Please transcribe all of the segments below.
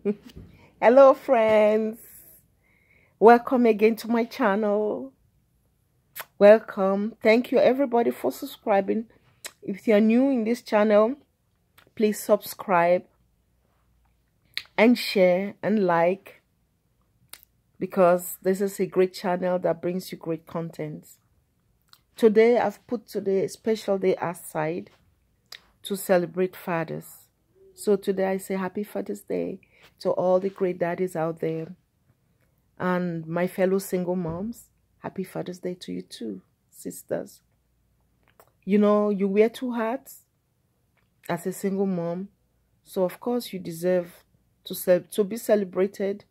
Hello, friends. Welcome again to my channel. Welcome. Thank you, everybody, for subscribing. If you're new in this channel, please subscribe and share and like because this is a great channel that brings you great content. Today, I've put today a special day aside to celebrate fathers. So today I say Happy Father's Day to all the great daddies out there. And my fellow single moms, Happy Father's Day to you too, sisters. You know, you wear two hats as a single mom. So of course you deserve to, to be celebrated,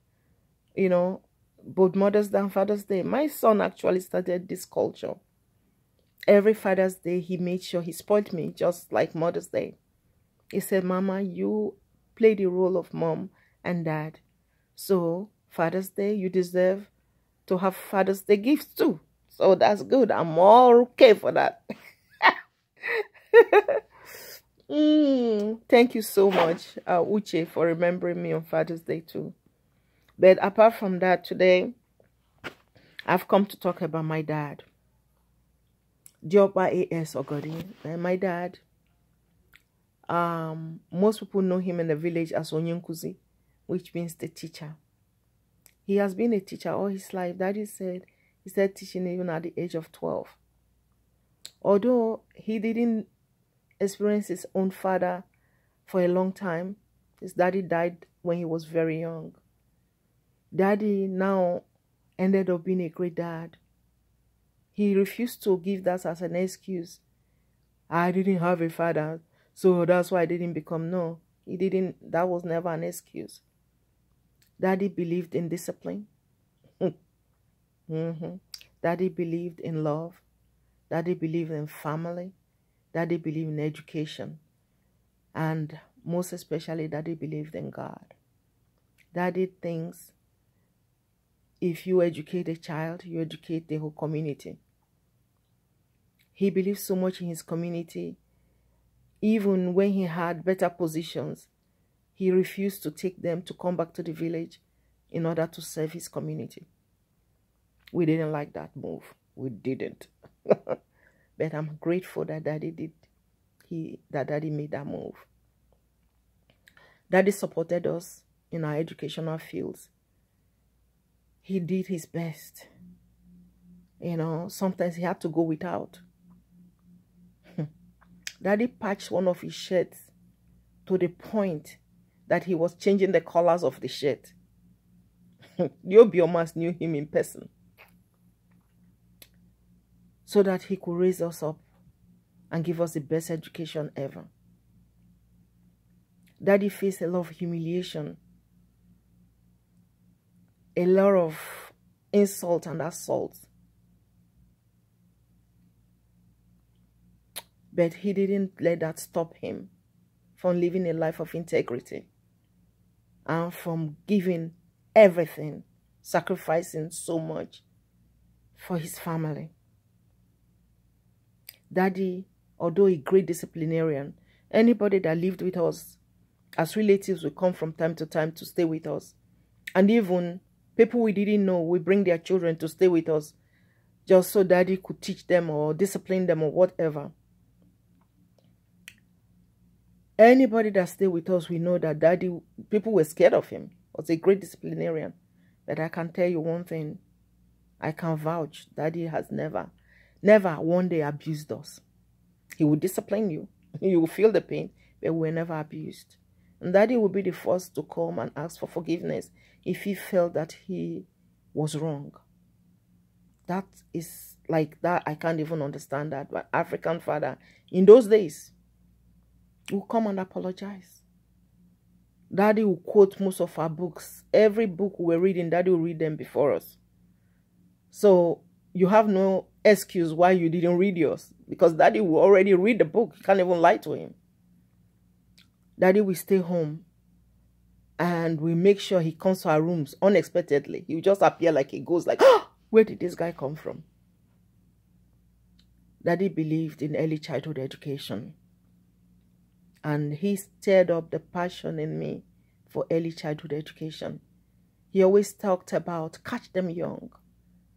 you know, both Mother's Day and Father's Day. My son actually started this culture. Every Father's Day, he made sure he spoiled me, just like Mother's Day. He said, Mama, you play the role of mom and dad. So, Father's Day, you deserve to have Father's Day gifts too. So that's good. I'm all okay for that. mm, thank you so much, uh, Uche, for remembering me on Father's Day too. But apart from that, today, I've come to talk about my dad. Diopa A.S. Ogodi, my dad. Um, most people know him in the village as Onyenkuzi, which means the teacher. He has been a teacher all his life. Daddy said he started teaching even at the age of 12. Although he didn't experience his own father for a long time, his daddy died when he was very young. Daddy now ended up being a great dad. He refused to give that as an excuse. I didn't have a father, so that's why I didn't become. No, he didn't. That was never an excuse. Daddy believed in discipline. mm-hmm. Daddy believed in love. Daddy believed in family. Daddy believed in education. And most especially, Daddy believed in God. Daddy thinks if you educate a child, you educate the whole community. He believed so much in his community. Even when he had better positions, he refused to take them to come back to the village in order to serve his community. We didn't like that move. We didn't. but I'm grateful that daddy did he that daddy made that move. Daddy supported us in our educational fields he did his best. You know, sometimes he had to go without. Daddy patched one of his shirts to the point that he was changing the colors of the shirt. the Obiomas knew him in person. So that he could raise us up and give us the best education ever. Daddy faced a lot of humiliation a lot of insult and assault. But he didn't let that stop him from living a life of integrity and from giving everything, sacrificing so much for his family. Daddy, although a great disciplinarian, anybody that lived with us as relatives would come from time to time to stay with us. And even People we didn't know, we bring their children to stay with us just so daddy could teach them or discipline them or whatever. Anybody that stay with us, we know that daddy, people were scared of him. Was a great disciplinarian. But I can tell you one thing. I can vouch. Daddy has never, never one day abused us. He will discipline you. You will feel the pain, but we were never abused. And daddy will be the first to come and ask for forgiveness if he felt that he was wrong. That is like that. I can't even understand that. But African father in those days will come and apologize. Daddy will quote most of our books. Every book we're reading, Daddy will read them before us. So you have no excuse why you didn't read yours. Because Daddy will already read the book. You can't even lie to him. Daddy will stay home and we make sure he comes to our rooms unexpectedly. He will just appear like he goes like, oh, where did this guy come from? Daddy believed in early childhood education. And he stirred up the passion in me for early childhood education. He always talked about catch them young.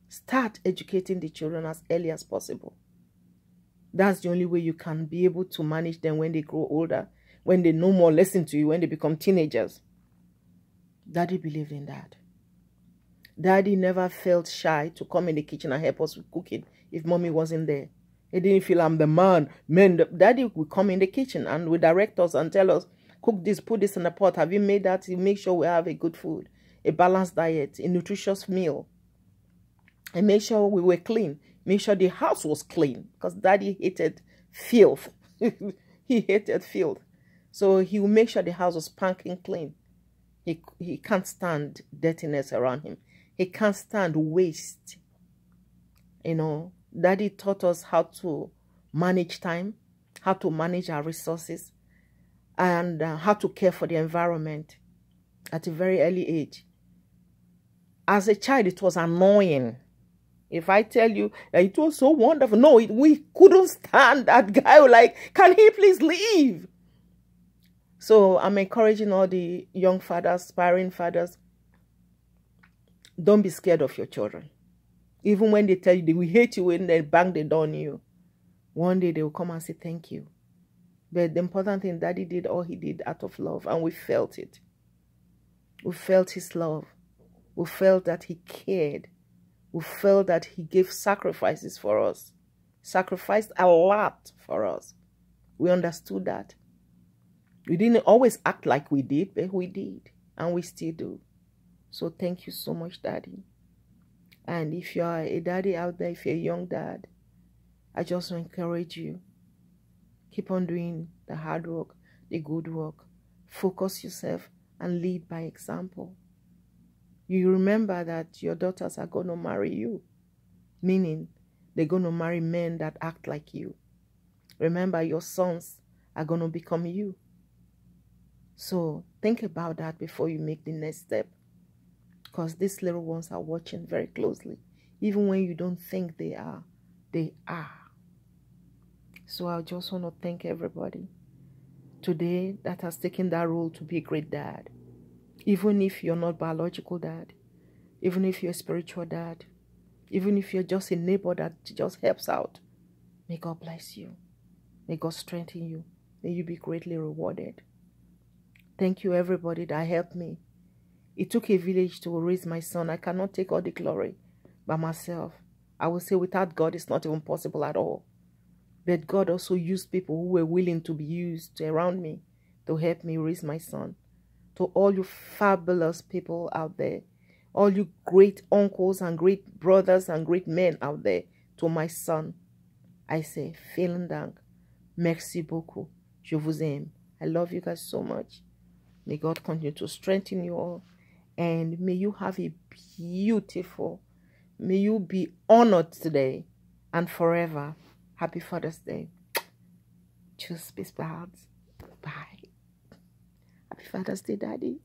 Start educating the children as early as possible. That's the only way you can be able to manage them when they grow older, when they no more listen to you, when they become teenagers. Daddy believed in that. Daddy never felt shy to come in the kitchen and help us with cooking if mommy wasn't there. He didn't feel I'm the man. Men, daddy would come in the kitchen and would direct us and tell us, cook this, put this in the pot. Have you made that? You make sure we have a good food, a balanced diet, a nutritious meal. And make sure we were clean. Make sure the house was clean because daddy hated filth. he hated filth. So he will make sure the house was spanking clean. He, he can't stand dirtiness around him. He can't stand waste. You know, daddy taught us how to manage time, how to manage our resources, and uh, how to care for the environment at a very early age. As a child, it was annoying if I tell you that it was so wonderful, no, it, we couldn't stand that guy. Like, can he please leave? So I'm encouraging all the young fathers, aspiring fathers, don't be scared of your children. Even when they tell you they will hate you when they bang the door on you, one day they will come and say thank you. But the important thing, Daddy did all he did out of love, and we felt it. We felt his love. We felt that he cared we felt that he gave sacrifices for us, sacrificed a lot for us. We understood that. We didn't always act like we did, but we did, and we still do. So thank you so much, Daddy. And if you are a daddy out there, if you're a young dad, I just encourage you. Keep on doing the hard work, the good work. Focus yourself and lead by example you remember that your daughters are going to marry you, meaning they're going to marry men that act like you. Remember, your sons are going to become you. So think about that before you make the next step. Because these little ones are watching very closely. Even when you don't think they are, they are. So I just want to thank everybody today that has taken that role to be a great dad even if you're not biological dad, even if you're spiritual dad, even if you're just a neighbor that just helps out, may God bless you. May God strengthen you. May you be greatly rewarded. Thank you, everybody that helped me. It took a village to raise my son. I cannot take all the glory by myself. I will say without God, it's not even possible at all. But God also used people who were willing to be used around me to help me raise my son to all you fabulous people out there, all you great uncles and great brothers and great men out there, to my son, I say, vielen Dank, merci beaucoup, je vous aime. I love you guys so much. May God continue to strengthen you all, and may you have a beautiful, may you be honored today and forever. Happy Father's Day. Choose peace, Bye. Happy Father's Day, Daddy.